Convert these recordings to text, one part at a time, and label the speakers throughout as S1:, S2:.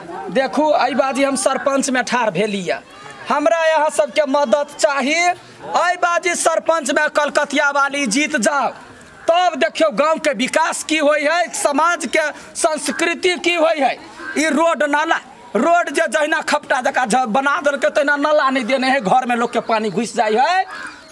S1: देखू एहि बाजी हम सरपंच में ठाढ़ भेली है हमरा यहाँ सबके मदद चाहिए एहि बाजी सरपंच में कलकतिया वाली जीत जाओ तब देखियो गाँव के विकास की होई है समाज के संस्कृति की होई है ई रोड नाला, रोड जे जहिना खपटा जका बना के तहिना नाला नहीं देने है घर में लोग के पानी घुस जाए है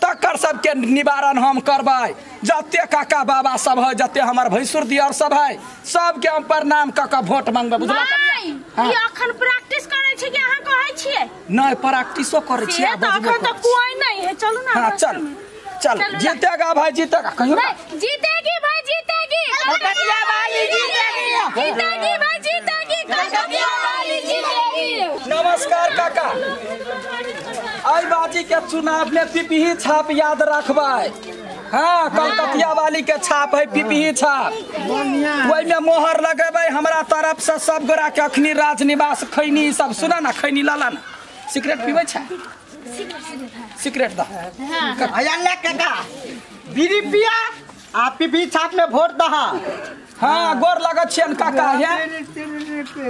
S1: तकर सबके निवारण हम करबै। जते काका बाबा सब है जते हमर भैंसुर दियर सब है। सबके हम प्रणाम कऽ कऽ वोट मांगबै बुझलक
S2: नहीं
S1: हाँ।
S2: ई अखन प्रैक्टिस करे छी कि अहाँ कहै छियै?
S1: नहीं प्रैक्टिसो करै
S2: तो
S1: बुझबो
S2: अखन तो। कोई नहीं है चलू ना
S1: हाँ चल चल जीतेगा भाई जीतेगा कहियो ना।
S2: जीतेगी भाई जीतेगी।
S1: कलकतिया वाली जीतेगी।
S2: जीतेगी भाई जीतेगी। कलकतिया वाली जीतेगी।
S1: नमस्कार काका। आई बाजी के चुनाव में पिपही छाप याद रखबै। हाँ कलकतिया वाली के छाप है पीपी छाप। वही में मोहर लगे हमरा तरफ़ से सब गोरा के अखनी राजनिवास खैनी सब। सुना ना खैनी लाला ना। सिगरेट पीबे छै? सिगरेट दा
S3: काका बीड़ी पिया आप पीपी छाप में वोट दहा
S1: हाँ गोर लगत छियन काका हे।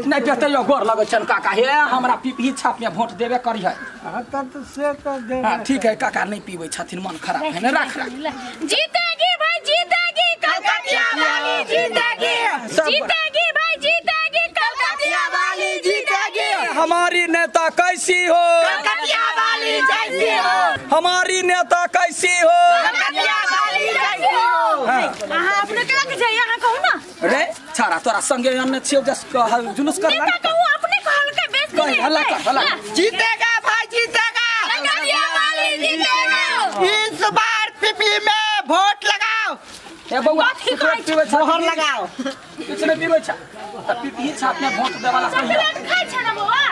S1: नहीं पेते यो गोर लगत छियन काका हे हमरा पिपही छाप में वोट देबे करी है। हाँ ठीक है काका नहीं पीबै छथिन मन खराब है ना राख राख।
S2: जीतेगी भाई जीतेगी कलकतिया वाली जीतेगी। जीतेगी भाई जीतेगी कलकतिया वाली जीतेगी।
S1: हमारी नेता कैसी हो? संगे अन्य छियौ जस कह जुलूस कर
S2: नेता कहू अपने कहल के बेस
S1: कहीं हल्ला कर हल्ला।
S3: जीतेगा भाई जीतेगा।
S2: कलकतिया वाली जीतेगी।
S3: इस बार पीपी में वोट लगाओ।
S1: ए बउआ
S2: कथी
S1: सिगरेट पीबै छ
S3: मोहर लगाओ।
S1: किछ नहीं पीबै छ त पिपही छाप में वोट देवाला सही
S2: सिगरेट खाइ छ ना बौआ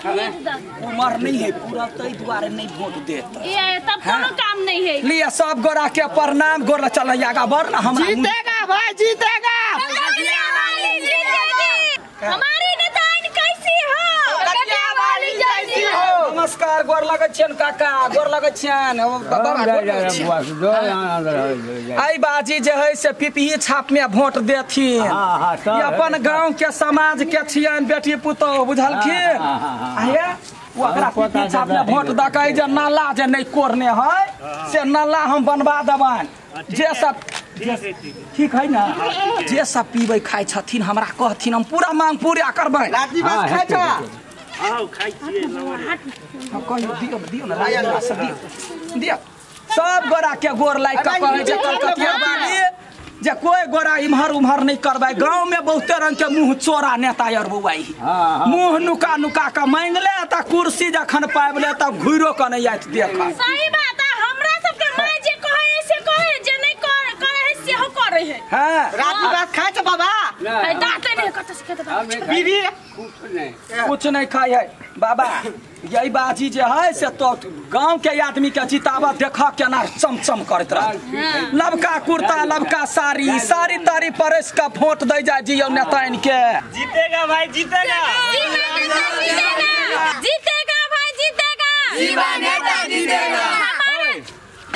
S1: उमर नहीं है पूरा तई दुआरे नहीं वोट देत।
S2: ये तब कोनो
S1: हाँ।
S2: काम नहीं है।
S1: लिए सब गोरा के प्रणाम गोर चल आगा बढ़ ना हमरा
S3: जीतेगा भाई जीतेगा
S2: कलकतिया वाली जीतेगी हमारी नेताइन कैसी हो कलकतिया वाली जैसी हो
S1: नमस्कार गोर लगै छियन काका गोर लगै छियन। छियन। आई बाजी जे है से पिपही छाप में वोट देथिन।
S4: हाँ, हाँ,
S1: अपन गाँव के समाज के छियन बेटी पुतौह बुझलखिन?
S4: हाँ, हाँ, हाँ, हाँ।
S1: आए? ओकरा
S4: हाँ,
S1: छाप में
S4: चला।
S1: वोट दकै जे नाला जे नहीं कोरने है से नाला हम बनवा देबन। जे सब ठीक है ना? जे सब पीबै खाए छथिन हमरा कहथिन हम पूरा मांग पूरा करबै।
S3: राजनीवास खाए
S4: हेतै,
S1: हम कहियो दियो दियो ना राजनीवास से दियो दियो सब गोरा के गोर लाग के कहै छै कलकतिया वाली जे कोई गोरा इम्हर उम्हर नहीं करबै गाँव में बहुते रंग के मुँह चोरा नेता और बुआई। मुँह नुका नुका के मांग ले त कुर्सी जखन पाबले तब घुरो के नहीं आइत देख
S2: सही बात है हमरा सबके माय जे कहे है से कहे जे नहीं करे करे है सेहो है।
S1: हाँ
S3: राजनीवास खाए छ बाबा?
S2: है दाते नहीं कत से कत
S4: हम कुछ नहीं।
S1: कुछ नहीं खाई है बाबा यही बाजी जे है से तो गाँव के आदमी के जितावा देखा केना चमचम करत रह। लबका कुर्ता लबका साड़ी साड़ी तारी परस का फोट दे जाय जियो नेताइन के
S5: जीतेगा भाई जीतेगा।
S2: जीतेगा। जीतेगा भाई जीतेगा। जीवा नेता जीतेगा।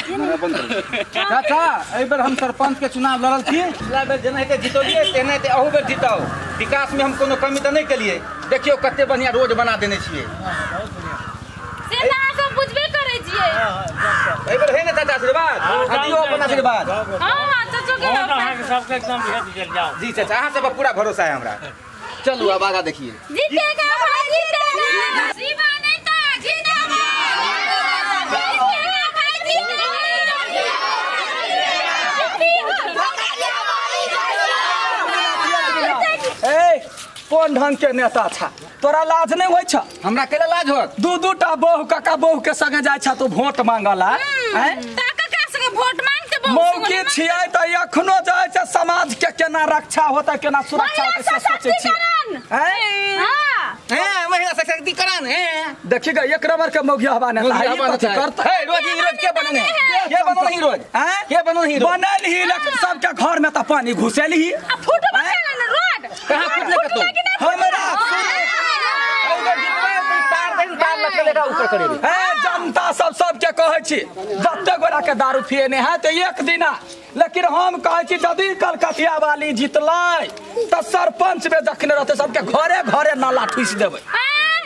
S6: चाचा एहि बेर हम सरपंच के चुनाव लड़ल छी। पिछला बेर जेनाहिते जितौलियै तेनाहिते अहू बेर जिताउ विकास में हम कोनो कमी तऽ नहि केलियै। देखियौ कते बढ़िया रोड बना देने छियै। एहि बेर है ने चाचा आशीर्वाद? अपन आशीर्वाद।
S2: हाँ हाँ चाचो के
S5: बहुत अहाँके सबके एकदम भेट गेल जाओ
S6: जी चाचा अहाँ सब पूरा भरोसा है हमरा। चलू अब आगा देखिए
S2: जीतेगा भाई जीतेगा जीवा जीतेगा जीतेगा भाई जीतेगा
S1: ए कोन ढंग के नेता छा? तोरा लाज नहीं होइ छ?
S6: हमरा केला लाज होत?
S1: दू दू टा बहु काका बहु के संगे जाइ छ तू वोट मांगला हैं
S2: ताका का संगे वोट मांगते बहुत
S1: मौकी छियै त एखनो जाइ छै समाज के केना रक्षा होतै केना सुरक्षा होतै से सोचै छियै हैं
S2: हाँ।
S6: हैं महिला सशक्तिकरण हैं।
S1: देखिएगा एक नंबर के मौगी हवा नेता
S6: मोदी
S1: है,
S6: है।
S1: करतै?
S6: रोज रोज के बनने? के बनल ही रोज
S1: हैं?
S6: के बनल ही रोज
S1: बनल ही। लेकिन सबके घर में त पानी घुसेल ही
S2: आ फुट
S6: कहाँ फुटले कतौ?
S1: हमरा
S6: तार लटकल एकरा ऊपर करे रे
S1: है। जनता सब सबके कहै छी जते गोरा के दारू पिएने है तो एक दिना। लेकिन हम कहै छी यदि कलकतिया वाली जीतलै तो सरपंच में जखने रहते सबके घरे घरे नाला ठुसि देबै।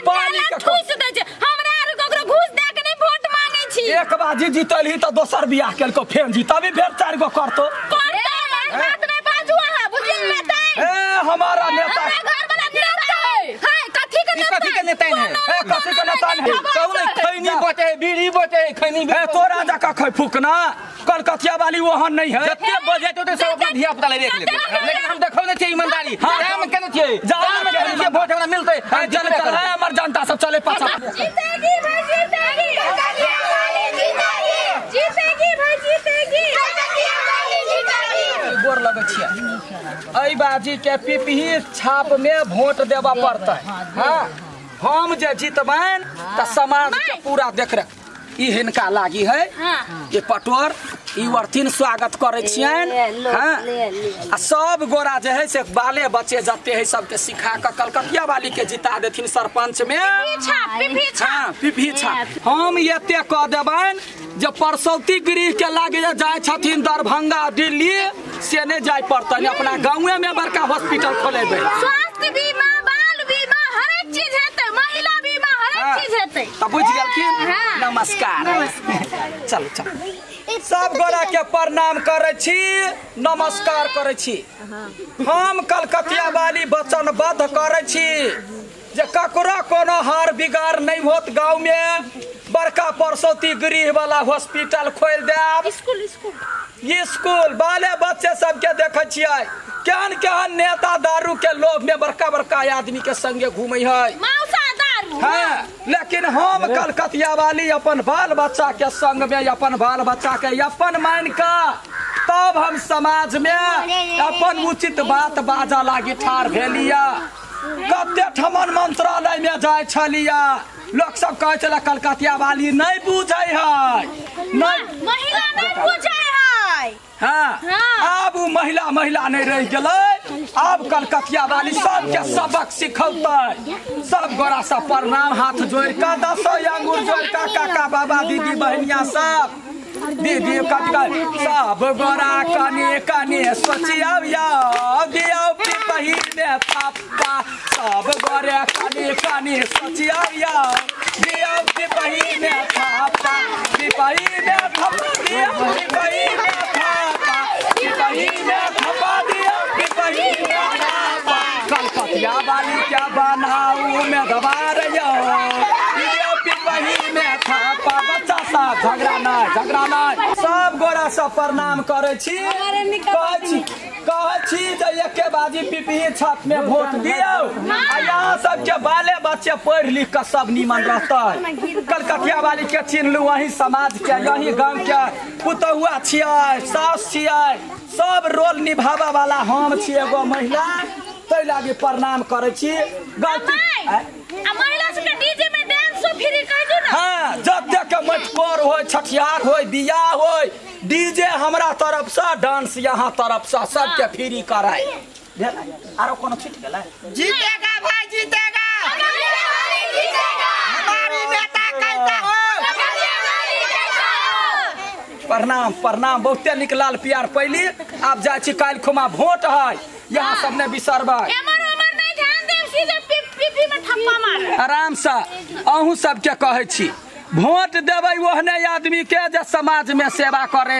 S1: पानी के
S2: ठूस दै छै। हमरा आर ककरो घूस दे के नहीं वोट मांगे छी।
S1: एक बाजी जीतलही तऽ दोसर बियाह केलको फेन जीतबी फेर चारि गो करतो।
S2: करता बात नहीं बाजू अहाँ बुझिन नेता
S1: ए हमारा नेता।
S2: हमरा घर वाला नेता है। हाय कथी के नेता
S6: के है?
S1: कथी के नेता नहीं
S6: कहू खैनी बटे बीड़ी बटे खैनी
S1: ए तोरा जका खै फूकना। कलकतिया वाली ओहन नहीं है।
S6: जते बजट होते सब अपना धिया पुता ले देख लेते। लेकिन हम देखौ ने छियै ईमानदारी।
S1: हाँ।
S6: काम केने छियै?
S1: जाओ
S6: काम
S1: ना
S6: केने वोट हमरा मिलतै।
S1: ए, चल चल हमर जनता सब चले पाछा।
S2: जीतेगी कलकतिया वाली जीतेगी जीतेगी भाई जीतेगी कलकतिया वाली जीतेगी
S1: गोर लगै छियै एहि बाजी के पिपही छाप में वोट देव पड़ता। हाँ हम जे जीतबैन तऽ समाज के पूरा देख रेख। इनका लागी है
S2: हाँ।
S1: ये पटोर वर्थिन स्वागत करे छियन हाँ? आ सब गोरा जे है से बाले बच्चे जते है सबके सिखा के कलकतिया वाली के जिता देथिन सरपंच में
S2: पीछा। पीछा।
S1: हाँ छा हम एते कह देबनि जे परसौती गृह के लागे जे जाइ छथिन दरभंगा दिल्ली से नहि जाय पड़तनि। अपना गाँवे में बड़का हॉस्पिटल खोलेबै।
S2: स्वास्थ्य बीमा बाल बीमा हर एक चीज़ हेतै। महिला बीमा हर
S1: हाँ।
S2: एक चीज़ हेतै।
S1: तऽ बुझि गेलखिन?
S2: हाँ।
S1: नमस्कार। चलो चलू। सब गोरा के प्रणाम करे छी नमस्कार करे छी। हम कलकतिया वाली वचनबद्ध करे छी जे ककरो कोनो हार बिगाड़ नहीं होत गाँव में बड़का परसौती गृह वाला हॉस्पिटल खोल देब।
S2: स्कूल
S1: बाले बच्चे सबके देखे छियै। केहन केहन नेता दारू के लोभ में बड़का बड़का आदमी के संगे घूमे है। हाँ, लेकिन हम कलकतिया वाली अपन बाल बच्चा के संग में अपन बाल बच्चा के अपन मान का तब हम समाज में अपन उचित बात बाजा लागी ठार भेलिया। कते ठमन मंत्रालय में जाय छलिया। लोग सब कहे छला कलकतिया वाली नहीं बुझे है नहीं
S2: महिला नहीं पूछे है
S1: हाँ।
S2: हाँ।
S1: अब महिला महिला नहीं रह गेलै। अब कलकतिया वाली सबके सबक सिखौतै सब गोरा सब प्रणाम, हाथ जोड़ के दसो अंगूर जोड़ के काका, बाबा, दीदी, बहनिया सब। दीदी कटका, सब गोरा कने कने सोचिया दियो में सब गोरे कने कने सोचिया दियो में में दियो में थप्पा पिपही में थप्पा दियो पिपही में थप्पा कलकतिया वाली क्या बनाऊ में दबा रही दियो पिपही में थप्पा बच्चा सब झगड़ा नहीं झगड़ा नहीं सब प्रणाम करे छी। कहै छी जे एके बाजी पिपही छत में वोट दियो। आ यहाँ सबके बाले बच्चे पढ़ लिख के सब निमन रहतै। कलकतिया वाली के चिन्हलू वही समाज के यही गाँव के पुतहुआ छियै सास छियै सब रोल निभाबे वाला हम छी एगो महिला। ताहि लागी प्रणाम करे छी। गलती
S2: माय
S1: आँय?
S2: आ डीजे में डांस फ्री कह दू ना।
S1: हाँ जते के मटकोर होय छठियार होय बियाह होय डीजे हमरा तरफ़ से डांस यहाँ तरफ़ से सबके फ्री कराए। भेल? आरो कोनो छूट गेलै?
S3: जीतेगा भाई जीतेगा। हमारी नेता हो।
S1: प्रणाम प्रणाम। बहुते नीक लाल प्यार पैली आब जाइ छी काल्हि खुमा भोट है। यहाँ सबने बिसरबै।
S2: एमर उमर नहीं ध्यान दे सीधे पिपी में ठप्पा मार
S1: आराम से अहूँ सबके कहै छी। भोट देबै ओहने आदमी के जे समाज में सेवा करे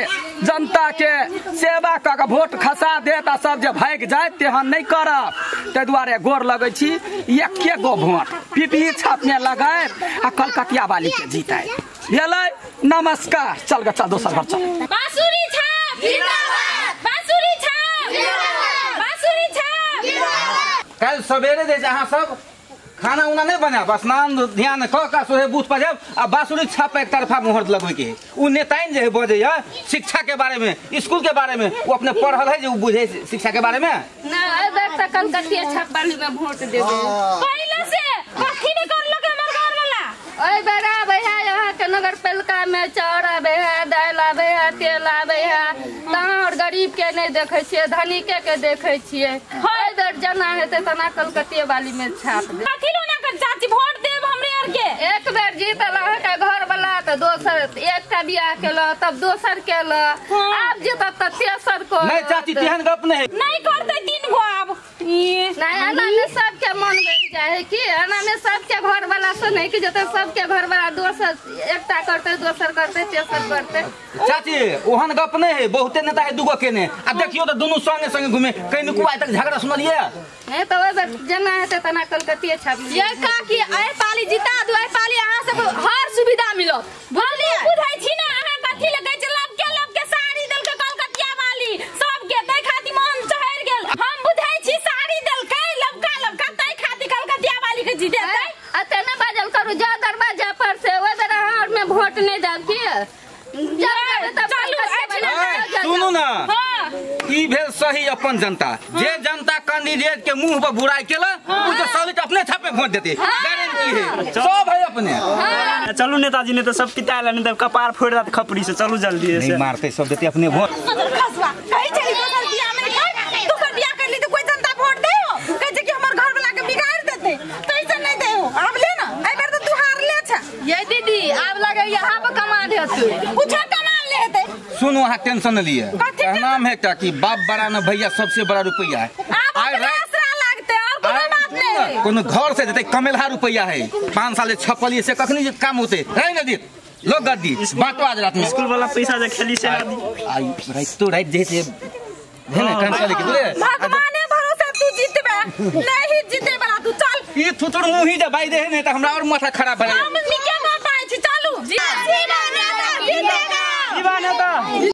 S1: जनता के सेवा कऽ के भोट खसा देत आ सब जे भागि जायत तेहन नहीं करब ताहि दुआरे गोर लगै छी एके गो भोट पीपी छाप में आ कलकतिया वाली के जीताए भेलै नमस्कार चल गे चल दोसर घर चल
S2: बांसुरी छाप जिंदाबाद बांसुरी छाप जिंदाबाद बांसुरी छाप जिंदाबाद
S6: कल सवेरे जे अहाँ सब खाना उना नहीं बना बस स्नान ध्यान कऽ के सोहे बूथ पर जाब आ बांसुरी छाप एक तरफा मुहर लगबै के। उ नेताइन जे बजे है शिक्षा के बारे में स्कूल के बारे में वो अपने पढ़ल है जे बुझे शिक्षा के बारे में?
S7: ना बेर तऽ कलकतिया में वोट देबै।
S2: पहले से कथी ने करलक हमर घर वाला
S7: आबै है यहाँ के नगर पालिका में चाउर आबै है दालि आबै है तेल आबै है। कहाँ और गरीब के नहीं देखे छियै धनिके के देखे छियै। एहि बेर जेना हेतै तेना कलकत्ते वाली में छाप दे
S2: कथी चाची? वोट देब हमरे आर के
S7: एक बेर जीतल अहाँके घर वाला तो दोसर एकटा बियाह केल तब दोसर केल। आब जेतऽ तऽ तेसर को
S6: नहीं चाची तेहन गप नहीं
S2: नहीं करते
S7: नहीं सबके मन बढ़ जाए है कि एना में सबके घर वाला से नहीं कि जते सबके घर वाला दोसर एकटा करते दोसर करते तेसर करते।
S6: चाची ओहन गप नहीं है बहुते नेता है दूगो केने। आ देखियो तो दोनों संगे संगे घूमे। कहीं नुकु तक झगड़ा सुनलिए
S7: नहीं तो तना कलकतिए छाप
S2: ये काकी आइ पाली जिता दू आइ पाली अहाँ सब हर सुविधा मिलत। बोलिए बुझाइ छी ना अहाँ कथी लगे छै लब के लब के साड़ी देल के कलकतिया वाली सब के तै खाती मन चहर गेल हम बुझाइ छी साड़ी देल के लबका लबका तै खाती कलकतिया वाली के जीते तै
S7: अते न बाजल करू जा दरवाज़ा पर से ओइ बेर अहाँ और में वोट नहीं डाल की जब जाबे तब
S2: चालू,
S7: कलकतिया
S2: अछि
S7: वाला
S2: ना।
S7: जा- जा-
S6: सुनू ना।
S2: हाँ।
S6: ई भेल सही अपन जनता। जे जनता कैंडिडेट के मुँह पर बुराई केला उ तो सॉलिड अपने छापे वोट देते। गारंटी है। सब है अपने।
S5: चलू नेताजी ने तो सब किता नहीं तो कपार फोड़ रहा खपड़ी से। चलू जल्दी से
S6: मारते सब देते अपने वोट
S2: खसवा कहि चली दोसर बियाह में कर दोसर बियाह कर ली तो कोई जनता वोट दे हो कहे छै कि हमर घर वाला के बिगाड़ देते तो ऐसे नहीं दे हो अब ले ना एहि बेर तो तू हार ले छ
S7: ये दीदी आब लगे यहाँ पर कमा देतै
S2: कुछ कमा ले हेते
S6: सुनो वहाँ टेंशन न लिए कहना है क्या कि बाप बड़ा न भैया सबसे बड़ा रुपया है।
S2: आप
S6: आइ
S2: और कोनो नहीं।
S6: कोनो घर से देते कमेलहा रुपया है। पाँच साल से छपलिए से कखनी जे काम होते। रह न दी लोग गद्दी बांटो आज रात में
S5: स्कूल वाला पैसा जो खेली से
S6: आई राइट तो राइट जैसे है ना काम चले के
S2: भगवाने भरोसे तू जीतबे नहीं जीते वाला तू चल।
S6: ये थुथुर मुँह ही दबाई दे नहीं तो हमरा और माथा खराब है
S2: हम निके बात आए छी चालू। जी जीतेगा
S5: नेता